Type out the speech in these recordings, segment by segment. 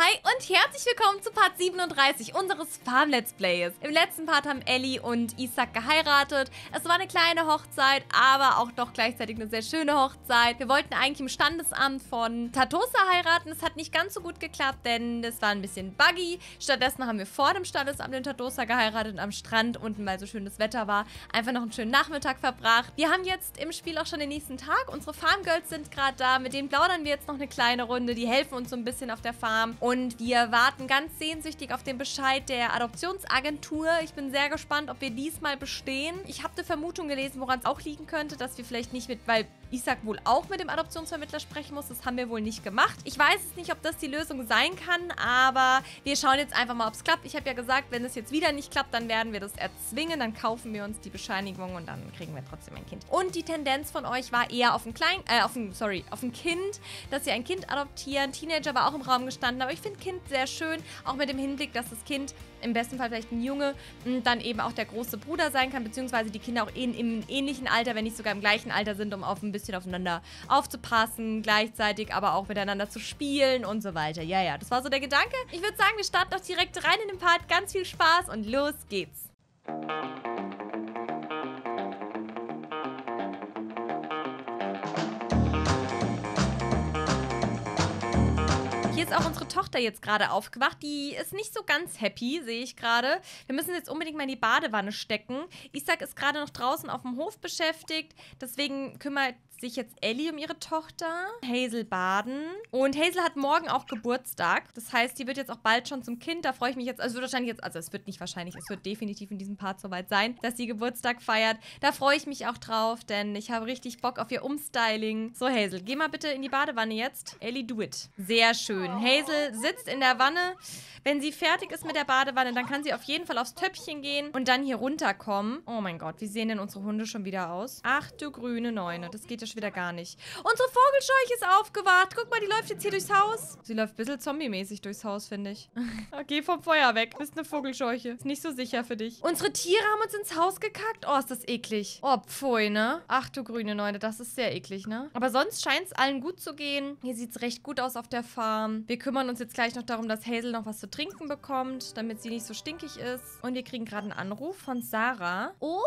Hi und herzlich willkommen zu Part 37 unseres Farm Let's Plays. Im letzten Part haben Ellie und Isaac geheiratet. Es war eine kleine Hochzeit, aber auch doch gleichzeitig eine sehr schöne Hochzeit. Wir wollten eigentlich im Standesamt von Tatosa heiraten. Es hat nicht ganz so gut geklappt, denn es war ein bisschen buggy. Stattdessen haben wir vor dem Standesamt in Tatosa geheiratet und am Strand unten, weil so schönes Wetter war, einfach noch einen schönen Nachmittag verbracht. Wir haben jetzt im Spiel auch schon den nächsten Tag. Unsere Farmgirls sind gerade da. Mit denen plaudern wir jetzt noch eine kleine Runde. Die helfen uns so ein bisschen auf der Farm. Wir warten ganz sehnsüchtig auf den Bescheid der Adoptionsagentur. Ich bin sehr gespannt, ob wir diesmal bestehen. Ich habe eine Vermutung gelesen, woran es auch liegen könnte, dass wir vielleicht nicht mit, weil Isaac wohl auch mit dem Adoptionsvermittler sprechen muss. Das haben wir wohl nicht gemacht. Ich weiß es nicht, ob das die Lösung sein kann, aber wir schauen jetzt einfach mal, ob es klappt. Ich habe ja gesagt, wenn es jetzt wieder nicht klappt, dann werden wir das erzwingen. Dann kaufen wir uns die Bescheinigung und dann kriegen wir trotzdem ein Kind. Und die Tendenz von euch war eher auf ein Klein, äh, auf ein, sorry, auf ein Kind, dass sie ein Kind adoptieren. Teenager war auch im Raum gestanden, aber ich finde Kind sehr schön, auch mit dem Hinblick, dass das Kind im besten Fall vielleicht ein Junge dann eben auch der große Bruder sein kann, beziehungsweise die Kinder auch in, im ähnlichen Alter, wenn nicht sogar im gleichen Alter sind, um auf ein bisschen aufeinander aufzupassen, gleichzeitig aber auch miteinander zu spielen und so weiter. Ja, ja, das war so der Gedanke. Ich würde sagen, wir starten doch direkt rein in den Part. Ganz viel Spaß und los geht's. Ist auch unsere Tochter jetzt gerade aufgewacht. Die ist nicht so ganz happy, sehe ich gerade. Wir müssen jetzt unbedingt mal in die Badewanne stecken. Isaac ist gerade noch draußen auf dem Hof beschäftigt. Deswegen kümmert sich jetzt Ellie um ihre Tochter, Hazel baden. Und Hazel hat morgen auch Geburtstag. Das heißt, die wird jetzt auch bald schon zum Kind. Da freue ich mich jetzt, also wird wahrscheinlich jetzt, also es wird nicht wahrscheinlich, es wird definitiv in diesem Part soweit sein, dass sie Geburtstag feiert. Da freue ich mich auch drauf, denn ich habe richtig Bock auf ihr Umstyling. So, Hazel, geh mal bitte in die Badewanne jetzt. Ellie, do it. Sehr schön. Hazel sitzt in der Wanne. Wenn sie fertig ist mit der Badewanne, dann kann sie auf jeden Fall aufs Töpfchen gehen und dann hier runterkommen. Oh mein Gott, wie sehen denn unsere Hunde schon wieder aus? Ach du grüne Neune, das geht ja schon wieder gar nicht. Unsere Vogelscheuche ist aufgewacht. Guck mal, die läuft jetzt hier durchs Haus. Sie läuft ein bisschen zombie-mäßig durchs Haus, finde ich. Geh vom Feuer weg. Bist eine Vogelscheuche. Ist nicht so sicher für dich. Unsere Tiere haben uns ins Haus gekackt. Oh, ist das eklig. Oh, pfui, ne? Ach du grüne Neune, das ist sehr eklig, ne? Aber sonst scheint es allen gut zu gehen. Hier sieht es recht gut aus auf der Farm. Wir kümmern uns jetzt gleich noch darum, dass Hazel noch was zu trinken bekommt, damit sie nicht so stinkig ist. Und wir kriegen gerade einen Anruf von Sarah. Oh,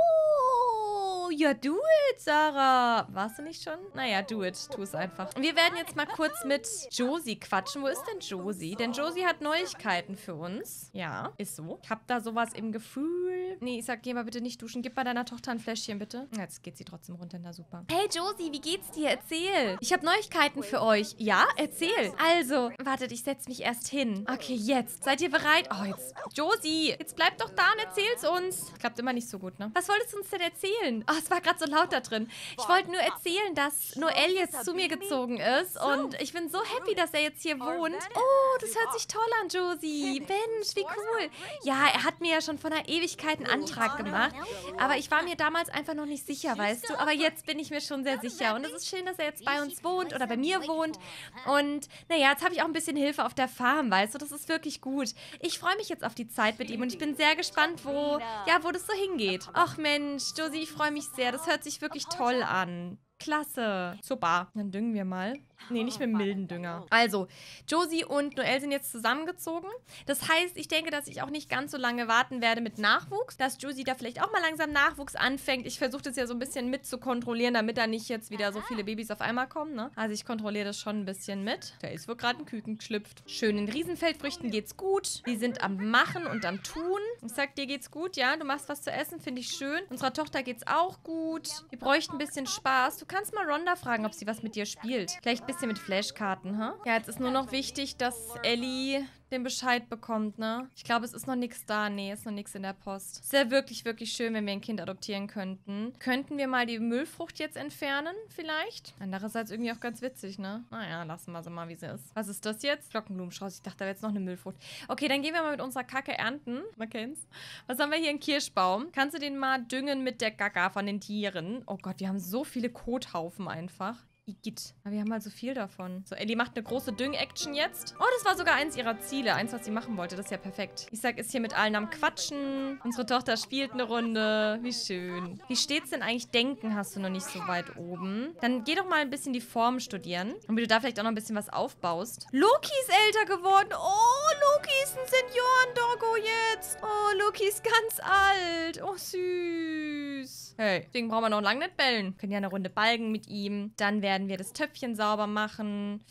ja, do it, Sarah. Warst du nicht schon? Naja, do it. Tu es einfach. Wir werden jetzt mal kurz mit Josie quatschen. Wo ist denn Josie? Denn Josie hat Neuigkeiten für uns. Ja, ist so. Ich habe da sowas im Gefühl. Nee, ich sag, geh mal bitte nicht duschen. Gib bei deiner Tochter ein Fläschchen, bitte. Jetzt geht sie trotzdem runter. Na super. Hey, Josie, wie geht's dir? Erzähl. Ich habe Neuigkeiten für euch. Ja, erzähl. Also, wartet, ich setz mich erst hin. Okay, jetzt. Seid ihr bereit? Oh, jetzt. Josie, jetzt bleib doch da und erzähl's uns. Klappt immer nicht so gut, ne? Was wolltest du uns denn erzählen? Oh, es war gerade so laut da drin. Ich wollte nur erzählen, dass Noel jetzt zu mir gezogen ist und ich bin so happy, dass er jetzt hier wohnt. Oh, das hört sich toll an, Josie. Mensch, wie cool. Ja, er hat mir ja schon vor einer Ewigkeit einen Antrag gemacht, aber ich war mir damals einfach noch nicht sicher, weißt du. Aber jetzt bin ich mir schon sehr sicher und es ist schön, dass er jetzt bei uns wohnt oder bei mir wohnt und naja, jetzt habe ich auch ein bisschen Hilfe auf der Farm, weißt du. Das ist wirklich gut. Ich freue mich jetzt auf die Zeit mit ihm und ich bin sehr gespannt, wo, ja, wo das so hingeht. Ach Mensch, Josie, ich freue mich sehr. Das hört sich wirklich toll an. Klasse. Super. Dann düngen wir mal. Nee, nicht mit milden Dünger. Also, Josie und Noel sind jetzt zusammengezogen. Das heißt, ich denke, dass ich auch nicht ganz so lange warten werde mit Nachwuchs, dass Josie da vielleicht auch mal langsam Nachwuchs anfängt. Ich versuche das ja so ein bisschen mit zu kontrollieren, damit da nicht jetzt wieder so viele Babys auf einmal kommen, ne? Also ich kontrolliere das schon ein bisschen mit. Da ist wohl gerade ein Küken geschlüpft. Schön, in Riesenfeldfrüchten geht's gut. Die sind am Machen und am Tun. Ich sag, dir geht's gut, ja? Du machst was zu essen, finde ich schön. Unserer Tochter geht's auch gut. Wir bräuchten ein bisschen Spaß. Du kannst mal Rhonda fragen, ob sie was mit dir spielt. Vielleicht ein bisschen mit Flashkarten, ha? Huh? Ja, jetzt ist nur noch wichtig, dass Ellie den Bescheid bekommt, ne? Ich glaube, es ist noch nichts da. Nee, ist noch nichts in der Post. Es wäre wirklich, wirklich schön, wenn wir ein Kind adoptieren könnten. Könnten wir mal die Müllfrucht jetzt entfernen, vielleicht? Andererseits irgendwie auch ganz witzig, ne? Naja, lassen wir sie mal, wie sie ist. Was ist das jetzt? Glockenblumenstrauß. Ich dachte, da wäre jetzt noch eine Müllfrucht. Okay, dann gehen wir mal mit unserer Kacke ernten. Man kennt's. Was haben wir hier? Ein Kirschbaum. Kannst du den mal düngen mit der Gaga von den Tieren? Oh Gott, wir haben so viele Kothaufen einfach. Igitt. Aber wir haben halt so viel davon. So, Ellie macht eine große Düng-Action jetzt. Oh, das war sogar eins ihrer Ziele. Eins, was sie machen wollte. Das ist ja perfekt. Isaac ist hier mit allen am Quatschen. Unsere Tochter spielt eine Runde. Wie schön. Wie steht's denn eigentlich? Denken hast du noch nicht so weit oben. Dann geh doch mal ein bisschen die Form studieren. Und wie du da vielleicht auch noch ein bisschen was aufbaust. Loki ist älter geworden. Oh, ein Doggo jetzt. Oh, Loki ist ganz alt. Oh, süß. Hey, deswegen brauchen wir noch lange nicht bellen. Können ja eine Runde balgen mit ihm. Dann werden wir das Töpfchen sauber machen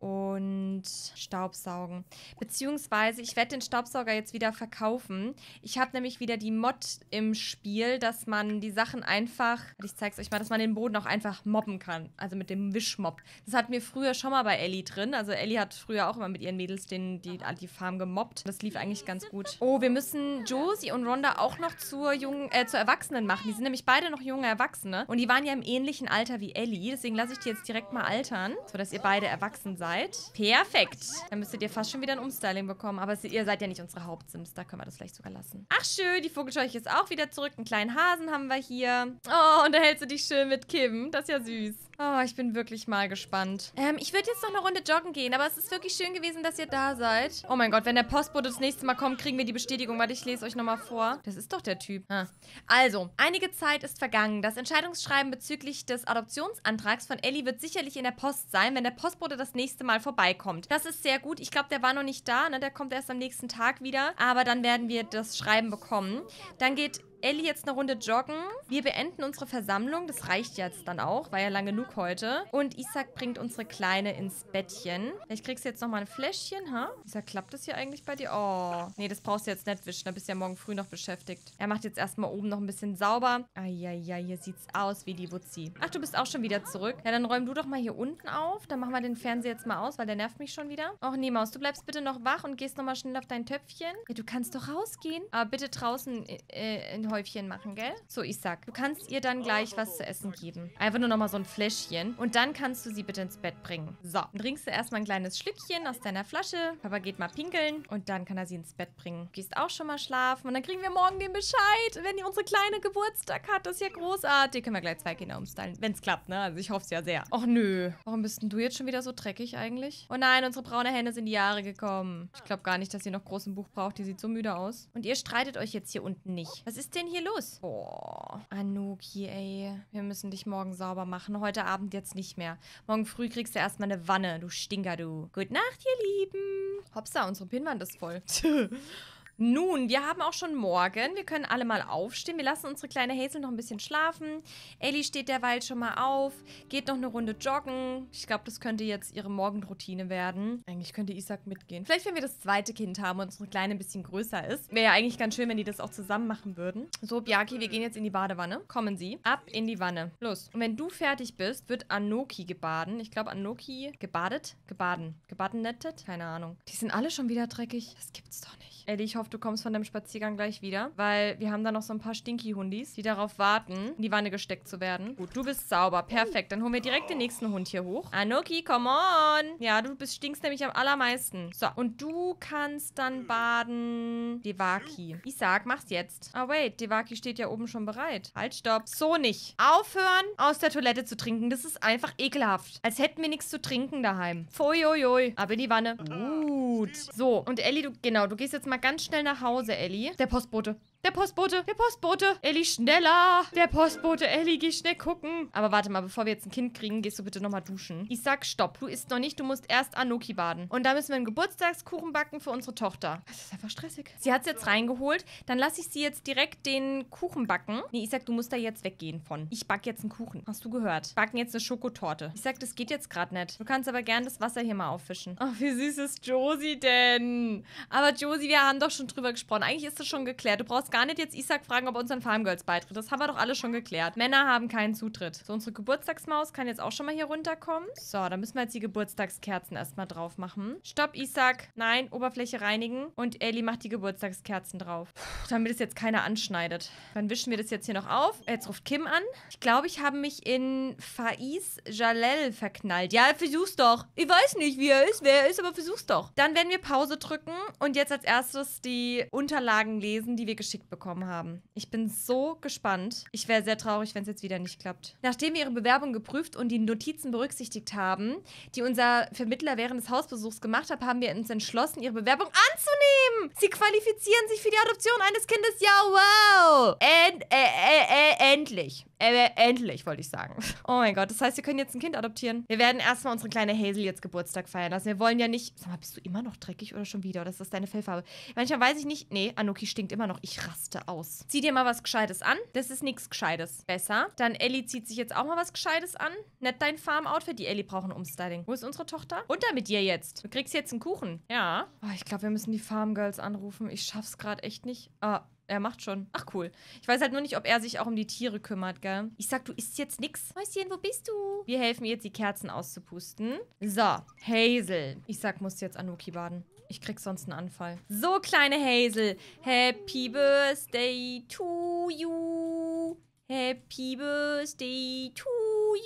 und Staubsaugen. Beziehungsweise, ich werde den Staubsauger jetzt wieder verkaufen. Ich habe nämlich wieder die Mod im Spiel, dass man die Sachen einfach, ich zeige es euch mal, dass man den Boden auch einfach mobben kann. Also mit dem Wischmob. Das hatten wir früher schon mal bei Ellie drin. Also Ellie hat früher auch immer mit ihren Mädels den, die, die Farm gemobbt. Das lief eigentlich ganz gut. Oh, wir müssen Josie und Rhonda auch noch zur jungen, äh, zur Erwachsenen machen. Die sind nämlich beide noch junge Erwachsene. Und die waren ja im ähnlichen Alter wie Ellie. Deswegen lasse ich die jetzt direkt mal altern, sodass ihr beide erwachsen seid seid. Perfekt. Dann müsstet ihr fast schon wieder ein Umstyling bekommen. Aber ihr seid ja nicht unsere Hauptsims. Da können wir das vielleicht sogar lassen. Ach schön, die Vogelscheuche ist auch wieder zurück. Einen kleinen Hasen haben wir hier. Oh, und da hältst du dich schön mit Kim. Das ist ja süß. Oh, ich bin wirklich mal gespannt. Ähm, ich würde jetzt noch eine Runde joggen gehen, aber es ist wirklich schön gewesen, dass ihr da seid. Oh mein Gott, wenn der Postbote das nächste Mal kommt, kriegen wir die Bestätigung. Warte, ich lese euch nochmal vor. Das ist doch der Typ. Ah. Also, einige Zeit ist vergangen. Das Entscheidungsschreiben bezüglich des Adoptionsantrags von Ellie wird sicherlich in der Post sein, wenn der Postbote das nächste Mal vorbeikommt. Das ist sehr gut. Ich glaube, der war noch nicht da, ne? Der kommt erst am nächsten Tag wieder. Aber dann werden wir das Schreiben bekommen. Dann geht Ellie jetzt eine Runde joggen. Wir beenden unsere Versammlung. Das reicht jetzt dann auch. War ja lang genug heute. Und Isaac bringt unsere Kleine ins Bettchen. Vielleicht kriegst du jetzt nochmal ein Fläschchen, ha? Isaac, klappt das hier eigentlich bei dir? Oh. Nee, das brauchst du jetzt nicht wischen. Da bist du ja morgen früh noch beschäftigt. Er macht jetzt erstmal oben noch ein bisschen sauber. Eieiei, hier sieht's aus wie die Wutzi. Ach, du bist auch schon wieder zurück. Ja, dann räum du doch mal hier unten auf. Dann machen wir den Fernseher jetzt mal aus, weil der nervt mich schon wieder. Och nee, Maus, du bleibst bitte noch wach und gehst nochmal schnell auf dein Töpfchen. Ja, du kannst doch rausgehen. Aber bitte draußen äh, in Häufchen machen, gell? So, sag, du kannst ihr dann gleich was zu essen geben. Einfach nur nochmal so ein Fläschchen. Und dann kannst du sie bitte ins Bett bringen. So, dann trinkst du erstmal ein kleines Schlückchen aus deiner Flasche. Papa geht mal pinkeln und dann kann er sie ins Bett bringen. Du gehst auch schon mal schlafen und dann kriegen wir morgen den Bescheid, wenn unsere Kleine Geburtstag hat. Das ist ja großartig. Können wir gleich zwei Kinder umstylen, wenn es klappt, ne? Also ich hoffe es ja sehr. Och nö. Warum bist denn du jetzt schon wieder so dreckig eigentlich? Oh nein, unsere braune Hände sind die Jahre gekommen. Ich glaube gar nicht, dass sie noch großen Buch braucht. Die sieht so müde aus. Und ihr streitet euch jetzt hier unten nicht. Was ist denn hier los? Boah. Anuki, ey. Wir müssen dich morgen sauber machen. Heute Abend jetzt nicht mehr. Morgen früh kriegst du erstmal eine Wanne, du Stinker, du. Gute Nacht, ihr Lieben. Hopsa, unsere Pinnwand ist voll. Nun, wir haben auch schon morgen. Wir können alle mal aufstehen. Wir lassen unsere kleine Hazel noch ein bisschen schlafen. Ellie steht derweil schon mal auf, geht noch eine Runde joggen. Ich glaube, das könnte jetzt ihre Morgenroutine werden. Eigentlich könnte Isaac mitgehen. Vielleicht, wenn wir das zweite Kind haben und unsere Kleine ein bisschen größer ist. Wäre ja eigentlich ganz schön, wenn die das auch zusammen machen würden. So, Biaki, wir gehen jetzt in die Badewanne. Kommen Sie. Ab in die Wanne. Los. Und wenn du fertig bist, wird Anoki gebaden. Ich glaube, Anoki gebadet? Gebaden. Gebadenettet? Keine Ahnung. Die sind alle schon wieder dreckig. Das gibt's doch nicht. Eddie, ich hoffe, du kommst von deinem Spaziergang gleich wieder, weil wir haben da noch so ein paar Stinky-Hundis, die darauf warten, in die Wanne gesteckt zu werden. Gut, du bist sauber. Perfekt. Dann holen wir direkt den nächsten Hund hier hoch. Anoki, come on. Ja, du bist, stinkst nämlich am allermeisten. So, und du kannst dann baden. Devaki. Isaac, mach's jetzt. Ah, wait. Devaki steht ja oben schon bereit. Halt, stopp. So nicht. Aufhören, aus der Toilette zu trinken. Das ist einfach ekelhaft. Als hätten wir nichts zu trinken daheim. Foioi. Ab in die Wanne. Gut. So, und Ellie, du, genau, du gehst jetzt mal mal ganz schnell nach Hause, Ellie. Der Postbote. Der Postbote, der Postbote. Ellie, schneller. Der Postbote, Ellie, geh schnell gucken. Aber warte mal, bevor wir jetzt ein Kind kriegen, gehst du bitte nochmal duschen. Ich sag Stopp. Du isst noch nicht, du musst erst Anoki baden. Und da müssen wir einen Geburtstagskuchen backen für unsere Tochter. Das ist einfach stressig. Sie hat es jetzt reingeholt. Dann lasse ich sie jetzt direkt den Kuchen backen. Nee, ich sag, du musst da jetzt weggehen von. Ich back jetzt einen Kuchen. Hast du gehört? Backen jetzt eine Schokotorte. Ich sag, das geht jetzt gerade nicht. Du kannst aber gern das Wasser hier mal auffischen. Ach, wie süß ist Josie denn? Aber Josie, wir haben doch schon drüber gesprochen. Eigentlich ist das schon geklärt. Du brauchst gar nicht jetzt Isaac fragen, ob er unseren Farmgirls beitritt. Das haben wir doch alle schon geklärt. Männer haben keinen Zutritt. So, unsere Geburtstagsmaus kann jetzt auch schon mal hier runterkommen. So, dann müssen wir jetzt die Geburtstagskerzen erstmal drauf machen. Stopp, Isaac. Nein, Oberfläche reinigen. Und Ellie macht die Geburtstagskerzen drauf. Puh, damit es jetzt keiner anschneidet. Dann wischen wir das jetzt hier noch auf. Jetzt ruft Kim an. Ich glaube, ich habe mich in Faiz Jalel verknallt. Ja, versuch's doch. Ich weiß nicht, wie er ist, wer er ist, aber versuch's doch. Dann werden wir Pause drücken und jetzt als erstes die Unterlagen lesen, die wir geschickt bekommen haben. Ich bin so gespannt. Ich wäre sehr traurig, wenn es jetzt wieder nicht klappt. Nachdem wir ihre Bewerbung geprüft und die Notizen berücksichtigt haben, die unser Vermittler während des Hausbesuchs gemacht hat, haben wir uns entschlossen, ihre Bewerbung anzunehmen. Sie qualifizieren sich für die Adoption eines Kindes. Ja, wow. End, äh, äh, äh, endlich. Äh, endlich, wollte ich sagen. Oh mein Gott, das heißt, wir können jetzt ein Kind adoptieren. Wir werden erstmal unsere kleine Hazel jetzt Geburtstag feiern lassen. Wir wollen ja nicht. Sag mal, bist du immer noch dreckig oder schon wieder? Oder ist das deine Fellfarbe? Manchmal weiß ich nicht. Nee, Anuki stinkt immer noch. Ich raste aus. Zieh dir mal was Gescheites an. Das ist nichts Gescheites. Besser. Dann Ellie zieht sich jetzt auch mal was Gescheites an. Nett dein Farm-Outfit. Die Ellie braucht ein Umstyling. Wo ist unsere Tochter? Runter mit dir jetzt. Du kriegst jetzt einen Kuchen. Ja. Oh, ich glaube, wir müssen die Farm-Girls anrufen. Ich schaff's gerade echt nicht. Ah, er macht schon. Ach, cool. Ich weiß halt nur nicht, ob er sich auch um die Tiere kümmert, gell? Ich sag, du isst jetzt nix. Häuschen, wo bist du? Wir helfen ihr jetzt, die Kerzen auszupusten. So, Hazel. Ich sag, musst jetzt Anuki baden. Ich krieg sonst einen Anfall. So, kleine Hazel. Happy Birthday to you. Happy Birthday to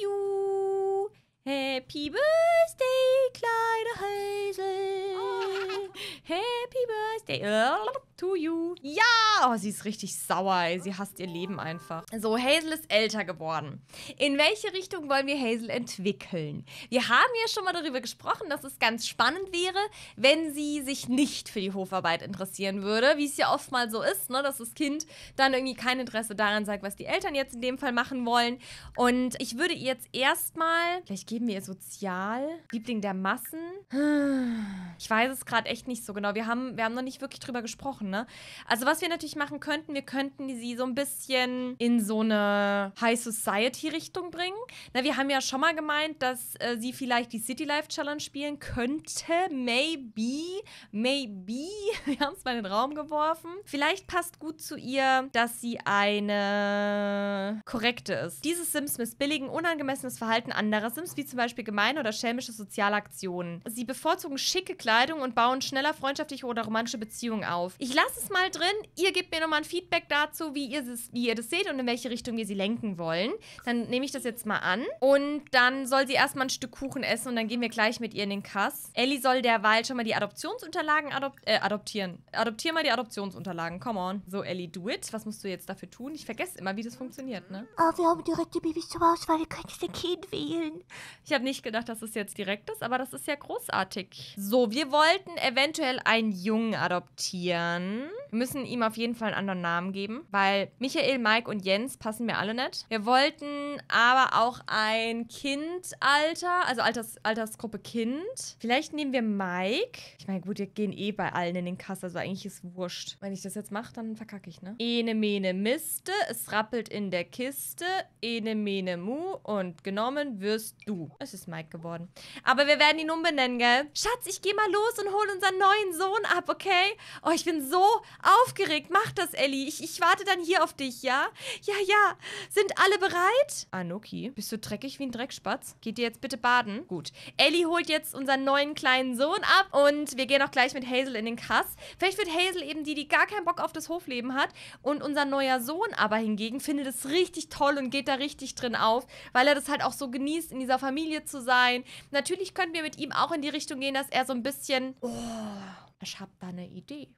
you. Happy Birthday, kleine Hazel. Happy Birthday to you. Ja! Oh, sie ist richtig sauer, ey. Sie hasst ihr Leben einfach. So, Hazel ist älter geworden. In welche Richtung wollen wir Hazel entwickeln? Wir haben ja schon mal darüber gesprochen, dass es ganz spannend wäre, wenn sie sich nicht für die Hofarbeit interessieren würde, wie es ja oft mal so ist, ne, dass das Kind dann irgendwie kein Interesse daran sagt, was die Eltern jetzt in dem Fall machen wollen. Und ich würde ihr jetzt erstmal, vielleicht geben wir ihr Sozial, Liebling der Massen. Ich weiß es gerade echt nicht so genau. Wir haben, wir haben noch nicht wirklich drüber gesprochen, ne? Also was wir natürlich machen könnten, wir könnten sie so ein bisschen in so eine High Society Richtung bringen. Na, wir haben ja schon mal gemeint, dass äh, sie vielleicht die City Life Challenge spielen könnte. Maybe, maybe. Wir haben es mal in den Raum geworfen. Vielleicht passt gut zu ihr, dass sie eine korrekte ist. Diese Sims missbilligen unangemessenes Verhalten anderer Sims, wie zum Beispiel gemeine oder schelmische soziale Aktionen. Sie bevorzugen schicke Kleidung und bauen schneller freundschaftliche oder romantische Beziehungen auf. Ich lasse es mal drin. Ihr gebt mir nochmal ein Feedback dazu, wie ihr, das, wie ihr das seht und in welche Richtung wir sie lenken wollen. Dann nehme ich das jetzt mal an. Und dann soll sie erstmal ein Stück Kuchen essen und dann gehen wir gleich mit ihr in den Kass. Ellie soll derweil schon mal die Adoptionsunterlagen adop äh, adoptieren. Adoptier mal die Adoptionsunterlagen. Come on. So, Ellie, do it. Was musst du jetzt dafür tun? Ich vergesse immer, wie das funktioniert, ne? Oh, wir haben direkte Babys zur Auswahl. Ihr könnt ein Kind wählen. Ich habe nicht gedacht, dass es jetzt direkt ist, aber das ist ja großartig. So, wir wollten eventuell einen Jungen adoptieren. Wir müssen ihm auf jeden Fall einen anderen Namen geben, weil Michael, Mike und Jens passen mir alle nicht. Wir wollten aber auch ein Kindalter, also Alters, Altersgruppe Kind. Vielleicht nehmen wir Mike. Ich meine, gut, wir gehen eh bei allen in den Kass, also eigentlich ist wurscht. Wenn ich das jetzt mache, dann verkacke ich, ne? Ene, mene, miste, es rappelt in der Kiste. Ene, mene, mu und genommen wirst du. Es ist Mike geworden. Aber wir werden ihn umbenennen, gell? Schatz, ich geh mal los und hol unseren neuen Sohn ab, okay? Oh, ich bin so aufgeregt. Mach das, Ellie. Ich, ich warte dann hier auf dich, ja? Ja, ja. Sind alle bereit? Anoki, bist du dreckig wie ein Dreckspatz? Geht ihr jetzt bitte baden? Gut. Ellie holt jetzt unseren neuen kleinen Sohn ab und wir gehen auch gleich mit Hazel in den Kass. Vielleicht wird Hazel eben die, die gar keinen Bock auf das Hofleben hat und unser neuer Sohn aber hingegen findet es richtig toll und geht da richtig drin auf, weil er das halt auch so genießt, in dieser Familie zu sein. Natürlich können wir mit ihm auch in die Richtung gehen, dass er so ein bisschen... Oh, ich hab da eine Idee.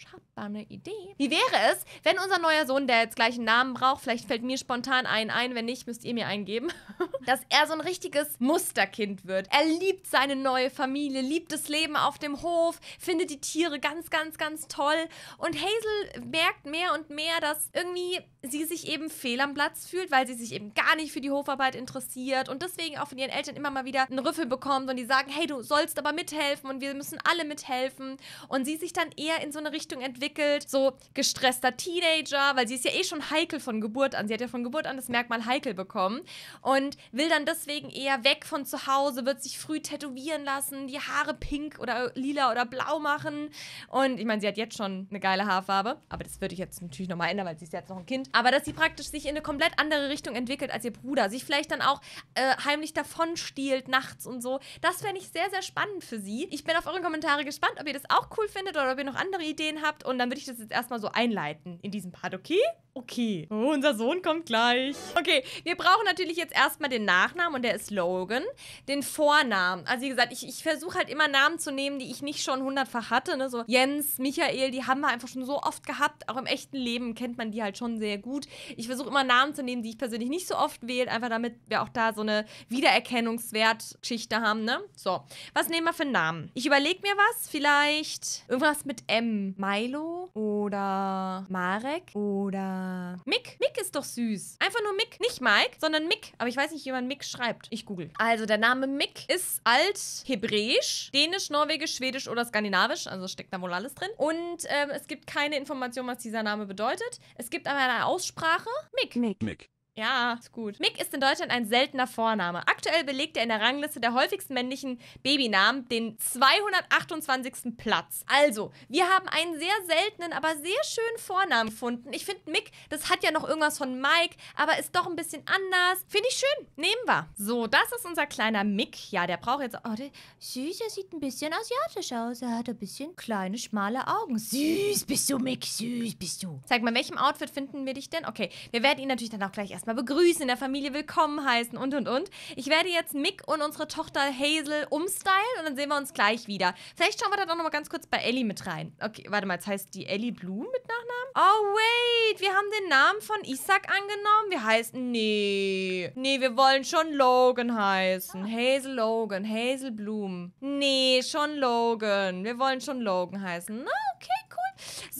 Ich eine Idee. Wie wäre es, wenn unser neuer Sohn, der jetzt gleich einen Namen braucht, vielleicht fällt mir spontan einen ein, wenn nicht, müsst ihr mir einen geben, dass er so ein richtiges Musterkind wird. Er liebt seine neue Familie, liebt das Leben auf dem Hof, findet die Tiere ganz, ganz, ganz toll. Und Hazel merkt mehr und mehr, dass irgendwie sie sich eben fehl am Platz fühlt, weil sie sich eben gar nicht für die Hofarbeit interessiert und deswegen auch von ihren Eltern immer mal wieder einen Rüffel bekommt und die sagen, hey, du sollst aber mithelfen und wir müssen alle mithelfen. Und sie sich dann eher in so eine Richtung entwickelt, so gestresster Teenager, weil sie ist ja eh schon heikel von Geburt an. Sie hat ja von Geburt an das Merkmal heikel bekommen und will dann deswegen eher weg von zu Hause, wird sich früh tätowieren lassen, die Haare pink oder lila oder blau machen. Und ich meine, sie hat jetzt schon eine geile Haarfarbe, aber das würde ich jetzt natürlich nochmal ändern, weil sie ist jetzt noch ein Kind. Aber dass sie praktisch sich in eine komplett andere Richtung entwickelt als ihr Bruder, sich vielleicht dann auch äh, heimlich davon stiehlt nachts und so. Das fände ich sehr, sehr spannend für sie. Ich bin auf eure Kommentare gespannt, ob ihr das auch cool findet oder ob ihr noch andere Ideen habt. Und dann würde ich das jetzt erstmal so einleiten in diesem Part, okay? Okay. Oh, unser Sohn kommt gleich. Okay, wir brauchen natürlich jetzt erstmal den Nachnamen und der ist Logan. Den Vornamen. Also wie gesagt, ich, ich versuche halt immer Namen zu nehmen, die ich nicht schon hundertfach hatte. Ne? So Jens, Michael, die haben wir einfach schon so oft gehabt. Auch im echten Leben kennt man die halt schon sehr gut. Ich versuche immer Namen zu nehmen, die ich persönlich nicht so oft wähle, einfach damit wir auch da so eine Wiedererkennungswertgeschichte haben, ne? So, was nehmen wir für einen Namen? Ich überlege mir was. Vielleicht irgendwas mit M. Milo oder Marek oder Ah. Mick. Mick ist doch süß. Einfach nur Mick. Nicht Mike, sondern Mick. Aber ich weiß nicht, wie man Mick schreibt. Ich google. Also, der Name Mick ist alt-hebräisch, dänisch, norwegisch, schwedisch oder skandinavisch. Also steckt da wohl alles drin. Und ähm, es gibt keine Information, was dieser Name bedeutet. Es gibt aber eine Aussprache. Mick. Mick. Mick. Ja, ist gut. Mick ist in Deutschland ein seltener Vorname. Aktuell belegt er in der Rangliste der häufigsten männlichen Babynamen den 228. Platz. Also, wir haben einen sehr seltenen, aber sehr schönen Vornamen gefunden. Ich finde, Mick, das hat ja noch irgendwas von Mike, aber ist doch ein bisschen anders. Finde ich schön. Nehmen wir. So, das ist unser kleiner Mick. Ja, der braucht jetzt. Oh, der, Süß, er sieht ein bisschen asiatisch aus. Er hat ein bisschen kleine, schmale Augen. Süß bist du, Mick. Süß bist du. Zeig mal, in welchem Outfit finden wir dich denn? Okay, wir werden ihn natürlich dann auch gleich erstmal begrüßen, in der Familie willkommen heißen und und und. Ich werde jetzt Mick und unsere Tochter Hazel umstylen und dann sehen wir uns gleich wieder. Vielleicht schauen wir da doch nochmal ganz kurz bei Ellie mit rein. Okay, warte mal, jetzt heißt die Ellie Bloom mit Nachnamen? Oh, wait, wir haben den Namen von Isaac angenommen. Wir heißen, nee, nee, wir wollen schon Logan heißen. Hazel Logan, Hazel Bloom. Nee, schon Logan. Wir wollen schon Logan heißen. Na, okay.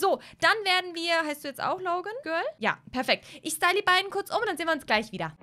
So, dann werden wir, heißt du jetzt auch Logan, Girl? Ja, perfekt. Ich style die beiden kurz um und dann sehen wir uns gleich wieder.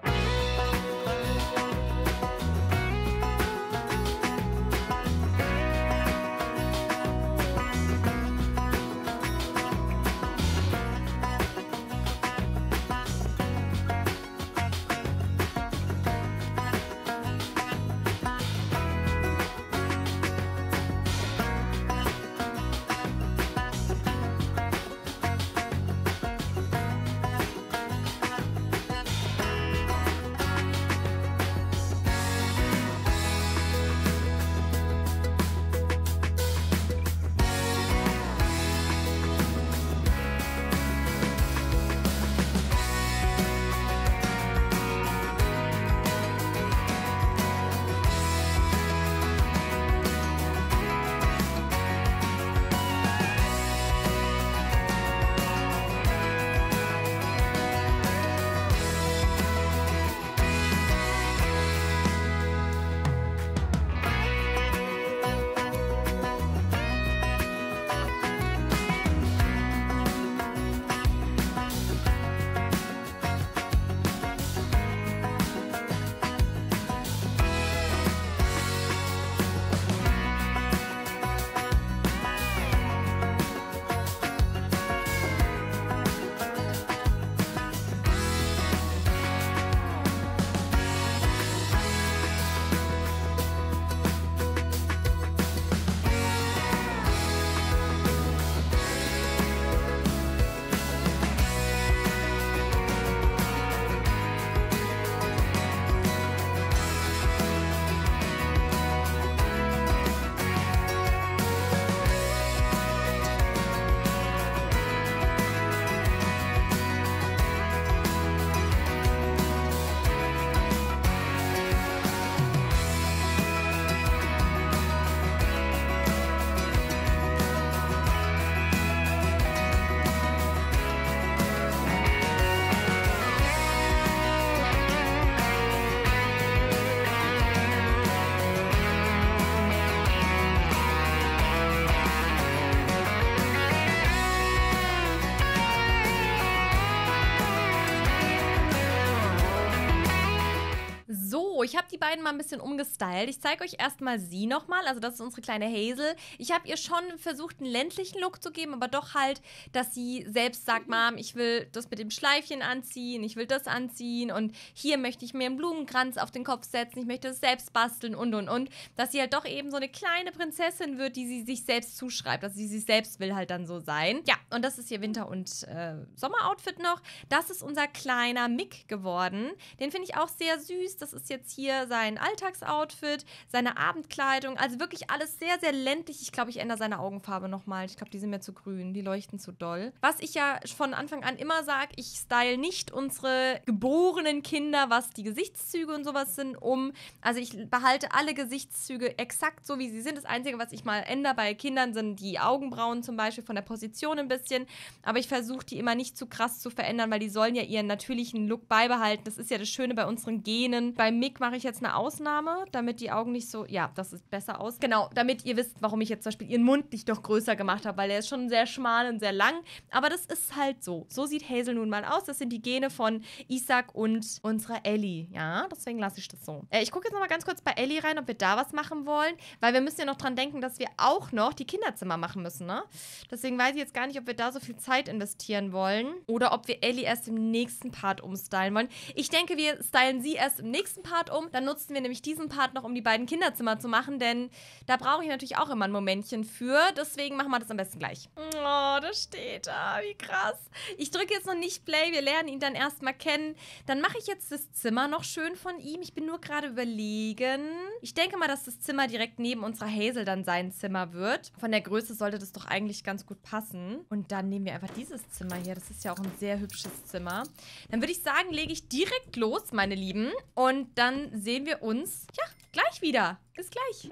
Die beiden mal ein bisschen umgestylt. Ich zeige euch erstmal sie nochmal. Also, das ist unsere kleine Hazel. Ich habe ihr schon versucht, einen ländlichen Look zu geben, aber doch halt, dass sie selbst sagt: Mom, ich will das mit dem Schleifchen anziehen, ich will das anziehen und hier möchte ich mir einen Blumenkranz auf den Kopf setzen, ich möchte es selbst basteln und und und. Dass sie halt doch eben so eine kleine Prinzessin wird, die sie sich selbst zuschreibt. Also, sie sich selbst will halt dann so sein. Ja, und das ist ihr Winter- und äh, Sommeroutfit noch. Das ist unser kleiner Mick geworden. Den finde ich auch sehr süß. Das ist jetzt hier sein Alltagsoutfit, seine Abendkleidung. Also wirklich alles sehr, sehr ländlich. Ich glaube, ich ändere seine Augenfarbe nochmal. Ich glaube, die sind mir zu grün. Die leuchten zu doll. Was ich ja von Anfang an immer sage, ich style nicht unsere geborenen Kinder, was die Gesichtszüge und sowas sind, um. Also ich behalte alle Gesichtszüge exakt so, wie sie sind. Das Einzige, was ich mal ändere bei Kindern, sind die Augenbrauen zum Beispiel von der Position ein bisschen. Aber ich versuche die immer nicht zu krass zu verändern, weil die sollen ja ihren natürlichen Look beibehalten. Das ist ja das Schöne bei unseren Genen. Bei Mick mache ich jetzt eine Ausnahme, damit die Augen nicht so, ja, das sieht besser aus. Genau, damit ihr wisst, warum ich jetzt zum Beispiel ihren Mund nicht noch größer gemacht habe, weil der ist schon sehr schmal und sehr lang. Aber das ist halt so. So sieht Hazel nun mal aus. Das sind die Gene von Isaac und unserer Ellie. Ja, deswegen lasse ich das so. Äh, ich gucke jetzt noch mal ganz kurz bei Ellie rein, ob wir da was machen wollen, weil wir müssen ja noch dran denken, dass wir auch noch die Kinderzimmer machen müssen, ne? Deswegen weiß ich jetzt gar nicht, ob wir da so viel Zeit investieren wollen oder ob wir Ellie erst im nächsten Part umstylen wollen. Ich denke, wir stylen sie erst im nächsten Part um. Dann nutzen wir nämlich diesen Part noch, um die beiden Kinderzimmer zu machen, denn da brauche ich natürlich auch immer ein Momentchen für. Deswegen machen wir das am besten gleich. Oh, da steht er. Wie krass. Ich drücke jetzt noch nicht Play. Wir lernen ihn dann erstmal kennen. Dann mache ich jetzt das Zimmer noch schön von ihm. Ich bin nur gerade überlegen. Ich denke mal, dass das Zimmer direkt neben unserer Hazel dann sein Zimmer wird. Von der Größe sollte das doch eigentlich ganz gut passen. Und dann nehmen wir einfach dieses Zimmer hier. Das ist ja auch ein sehr hübsches Zimmer. Dann würde ich sagen, lege ich direkt los, meine Lieben. Und dann sehen wir uns, ja, gleich wieder. Bis gleich.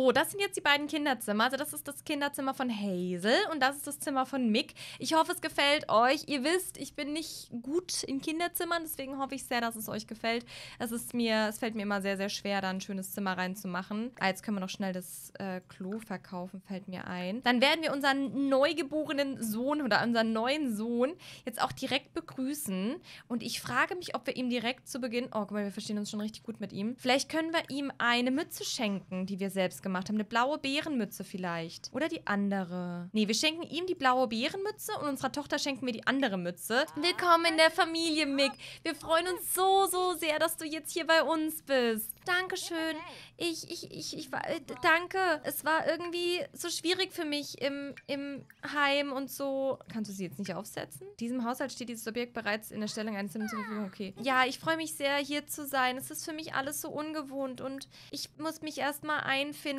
So, das sind jetzt die beiden Kinderzimmer. Also das ist das Kinderzimmer von Hazel und das ist das Zimmer von Mick. Ich hoffe, es gefällt euch. Ihr wisst, ich bin nicht gut in Kinderzimmern, deswegen hoffe ich sehr, dass es euch gefällt. Es ist mir, es fällt mir immer sehr, sehr schwer, da ein schönes Zimmer reinzumachen. Ah, jetzt können wir noch schnell das äh, Klo verkaufen, fällt mir ein. Dann werden wir unseren neugeborenen Sohn oder unseren neuen Sohn jetzt auch direkt begrüßen. Und ich frage mich, ob wir ihm direkt zu Beginn, oh, guck mal, wir verstehen uns schon richtig gut mit ihm. Vielleicht können wir ihm eine Mütze schenken, die wir selbst gemacht haben. Eine blaue Bärenmütze vielleicht. Oder die andere. Nee, wir schenken ihm die blaue Bärenmütze und unserer Tochter schenken wir die andere Mütze. Willkommen in der Familie, Mick. Wir freuen uns so, so sehr, dass du jetzt hier bei uns bist. Dankeschön. Ich, ich, ich, ich war, äh, danke. Es war irgendwie so schwierig für mich im, im Heim und so. Kannst du sie jetzt nicht aufsetzen? Diesem Haushalt steht dieses Objekt bereits in der Stellung eines Zimmers zur Verfügung. Okay. Ja, ich freue mich sehr, hier zu sein. Es ist für mich alles so ungewohnt und ich muss mich erstmal einfinden.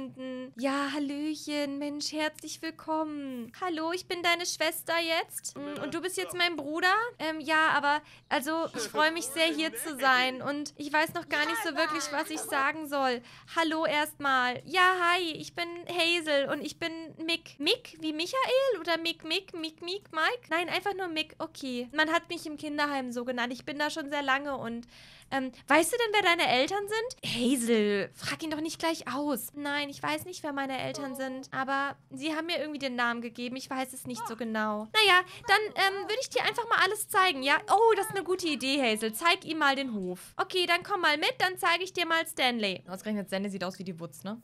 Ja, Hallöchen, Mensch, herzlich willkommen. Hallo, ich bin deine Schwester jetzt. Mm, Und du bist jetzt mein Bruder? Ähm, ja, aber also ich freue mich sehr, hier zu sein. Und ich weiß noch gar nicht so wirklich, was ich sagen soll. Hallo erstmal. Ja, hi, ich bin Hazel und ich bin Mick. Mick wie Michael oder Mick, Mick, Mick, Mick, Mike? Nein, einfach nur Mick. Okay. Man hat mich im Kinderheim so genannt. Ich bin da schon sehr lange und ähm, weißt du denn, wer deine Eltern sind? Hazel, frag ihn doch nicht gleich aus. Nein. Ich weiß nicht, wer meine Eltern sind. Aber sie haben mir irgendwie den Namen gegeben. Ich weiß es nicht so genau. Naja, dann ähm, würde ich dir einfach mal alles zeigen, ja? Oh, das ist eine gute Idee, Hazel. Zeig ihm mal den Hof. Okay, dann komm mal mit, dann zeige ich dir mal Stanley. Ausgerechnet Stanley sieht aus wie die Wutz, ne?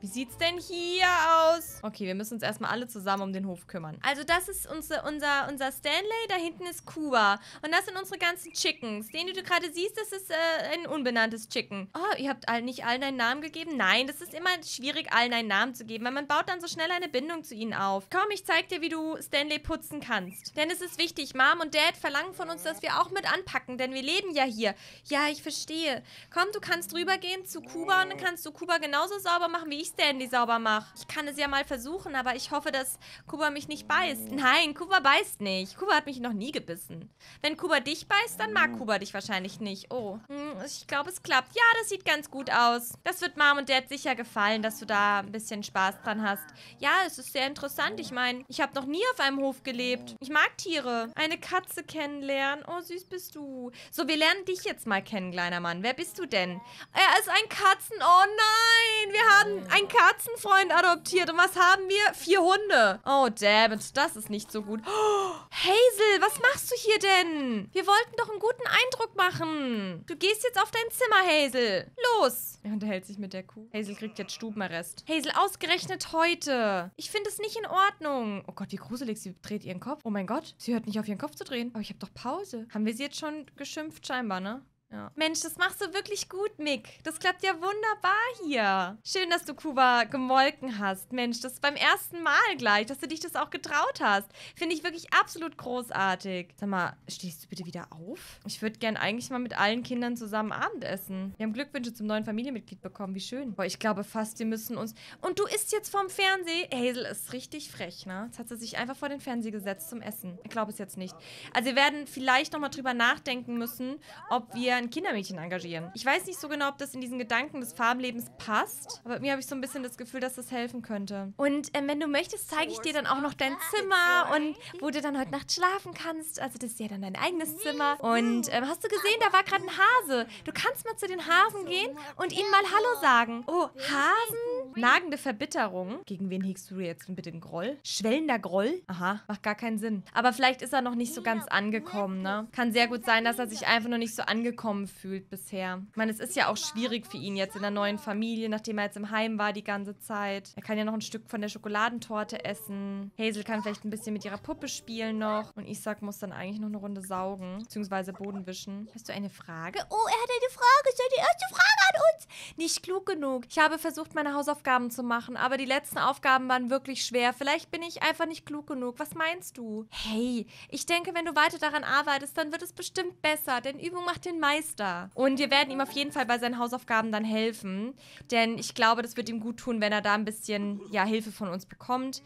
Wie sieht's denn hier aus? Okay, wir müssen uns erstmal alle zusammen um den Hof kümmern. Also das ist unser, unser, unser Stanley, da hinten ist Kuba. Und das sind unsere ganzen Chickens. Den, den du gerade siehst, das ist äh, ein unbenanntes Chicken. Oh, ihr habt all, nicht allen einen Namen gegeben? Nein, das ist immer schwierig, allen einen Namen zu geben, weil man baut dann so schnell eine Bindung zu ihnen auf. Komm, ich zeig dir, wie du Stanley putzen kannst. Denn es ist wichtig, Mom und Dad verlangen von uns, dass wir auch mit anpacken, denn wir leben ja hier. Ja, ich verstehe. Komm, du kannst rübergehen zu Kuba und dann kannst du Kuba genauso sauber machen, wie ich Stanley sauber mache. Ich kann es ja mal versuchen, aber ich hoffe, dass Kuba mich nicht beißt. Nein, Kuba beißt nicht. Kuba hat mich noch nie gebissen. Wenn Kuba dich beißt, dann mag Kuba dich wahrscheinlich nicht. Oh, hm, ich glaube, es klappt. Ja, das sieht ganz gut aus. Das wird Mom und Dad sicher gefallen, dass du da ein bisschen Spaß dran hast. Ja, es ist sehr interessant. Ich meine, ich habe noch nie auf einem Hof gelebt. Ich mag Tiere. Eine Katze kennenlernen. Oh, süß bist du. So, wir lernen dich jetzt mal kennen, kleiner Mann. Wer bist du denn? Er ist ein Katzen... Oh nein, wir haben einen Katzenfreund adoptiert. Und was haben wir? Vier Hunde. Oh, damn it. Das ist nicht so gut. Oh, Hazel, was machst du hier denn? Wir wollten doch einen guten Eindruck machen. Du gehst jetzt auf dein Zimmer, Hazel. Los. Er unterhält sich mit der Kuh. Hazel kriegt jetzt Stubenarrest. Hazel, ausgerechnet heute. Ich finde es nicht in Ordnung. Oh Gott, wie gruselig. Sie dreht ihren Kopf. Oh mein Gott. Sie hört nicht auf, ihren Kopf zu drehen. Aber ich habe doch Pause. Haben wir sie jetzt schon geschimpft? Scheinbar, ne? Ja. Mensch, das machst du wirklich gut, Mick. Das klappt ja wunderbar hier. Schön, dass du Kuba gemolken hast. Mensch, das ist beim ersten Mal gleich, dass du dich das auch getraut hast. Finde ich wirklich absolut großartig. Sag mal, stehst du bitte wieder auf? Ich würde gern eigentlich mal mit allen Kindern zusammen Abendessen. Wir haben Glückwünsche zum neuen Familienmitglied bekommen. Wie schön. Boah, ich glaube fast, wir müssen uns... Und du isst jetzt vorm Fernseher? Hazel ist richtig frech, ne? Jetzt hat sie sich einfach vor den Fernseher gesetzt zum Essen. Ich glaube es jetzt nicht. Also wir werden vielleicht nochmal drüber nachdenken müssen, ob wir ein Kindermädchen engagieren. Ich weiß nicht so genau, ob das in diesen Gedanken des Farmlebens passt, aber mir habe ich so ein bisschen das Gefühl, dass das helfen könnte. Und äh, wenn du möchtest, zeige ich dir dann auch noch dein Zimmer und wo du dann heute Nacht schlafen kannst. Also das ist ja dann dein eigenes Zimmer. Und ähm, hast du gesehen, da war gerade ein Hase. Du kannst mal zu den Hasen gehen und ihnen mal Hallo sagen. Oh, Hasen? Nagende Verbitterung. Gegen wen hegst du jetzt bitte einen Groll? Schwellender Groll? Aha, macht gar keinen Sinn. Aber vielleicht ist er noch nicht so ganz angekommen, ne? Kann sehr gut sein, dass er sich einfach noch nicht so angekommen fühlt bisher. Ich meine, es ist ja auch schwierig für ihn jetzt in der neuen Familie, nachdem er jetzt im Heim war die ganze Zeit. Er kann ja noch ein Stück von der Schokoladentorte essen. Hazel kann vielleicht ein bisschen mit ihrer Puppe spielen noch. Und Isaac muss dann eigentlich noch eine Runde saugen, beziehungsweise Boden wischen. Hast du eine Frage? Oh, er hat eine Frage. Ist die erste Frage an uns. Nicht klug genug. Ich habe versucht, meine Hausaufgaben zu machen, aber die letzten Aufgaben waren wirklich schwer. Vielleicht bin ich einfach nicht klug genug. Was meinst du? Hey, ich denke, wenn du weiter daran arbeitest, dann wird es bestimmt besser, denn Übung macht den Meister. Und wir werden ihm auf jeden Fall bei seinen Hausaufgaben dann helfen, denn ich glaube, das wird ihm gut tun, wenn er da ein bisschen ja, Hilfe von uns bekommt.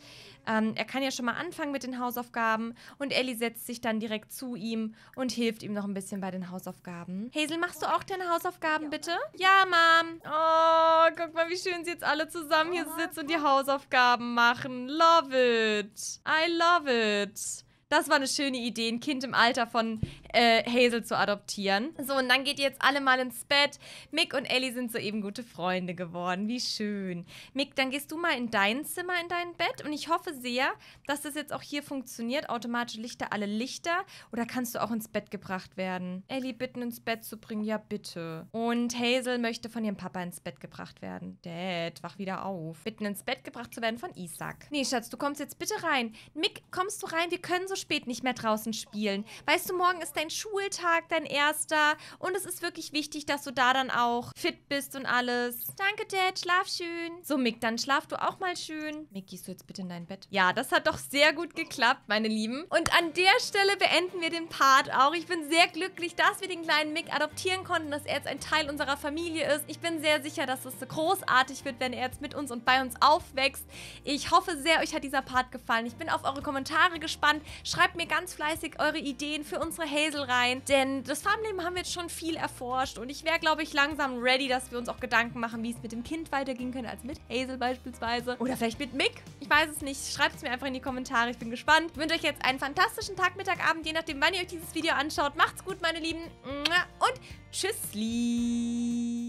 Ähm, er kann ja schon mal anfangen mit den Hausaufgaben und Ellie setzt sich dann direkt zu ihm und hilft ihm noch ein bisschen bei den Hausaufgaben. Hazel, machst du auch deine Hausaufgaben bitte? Ja, Mom. Oh, guck mal, wie schön sie jetzt alle zusammen hier sitzen und die Hausaufgaben machen. Love it. I love it. Das war eine schöne Idee, ein Kind im Alter von äh, Hazel zu adoptieren. So, und dann geht ihr jetzt alle mal ins Bett. Mick und Ellie sind soeben gute Freunde geworden. Wie schön. Mick, dann gehst du mal in dein Zimmer, in dein Bett. Und ich hoffe sehr, dass das jetzt auch hier funktioniert. Automatische Lichter, alle Lichter. Oder kannst du auch ins Bett gebracht werden? Ellie bitten, ins Bett zu bringen? Ja, bitte. Und Hazel möchte von ihrem Papa ins Bett gebracht werden. Dad, wach wieder auf. Bitten, ins Bett gebracht zu werden von Isaac. Nee, Schatz, du kommst jetzt bitte rein. Mick, kommst du rein? Wir können so spät nicht mehr draußen spielen. Weißt du, morgen ist dein Schultag, dein erster. Und es ist wirklich wichtig, dass du da dann auch fit bist und alles. Danke, Dad. Schlaf schön. So, Mick, dann schlaf du auch mal schön. Mick, gehst du jetzt bitte in dein Bett? Ja, das hat doch sehr gut geklappt, meine Lieben. Und an der Stelle beenden wir den Part auch. Ich bin sehr glücklich, dass wir den kleinen Mick adoptieren konnten, dass er jetzt ein Teil unserer Familie ist. Ich bin sehr sicher, dass es so großartig wird, wenn er jetzt mit uns und bei uns aufwächst. Ich hoffe sehr, euch hat dieser Part gefallen. Ich bin auf eure Kommentare gespannt. Schreibt mir ganz fleißig eure Ideen für unsere Hazel rein, denn das Farmleben haben wir jetzt schon viel erforscht und ich wäre, glaube ich, langsam ready, dass wir uns auch Gedanken machen, wie es mit dem Kind weitergehen könnte, als mit Hazel beispielsweise. Oder vielleicht mit Mick. Ich weiß es nicht. Schreibt es mir einfach in die Kommentare. Ich bin gespannt. Ich wünsche euch jetzt einen fantastischen Tag, Mittag, Abend, je nachdem, wann ihr euch dieses Video anschaut. Macht's gut, meine Lieben. Und tschüssli.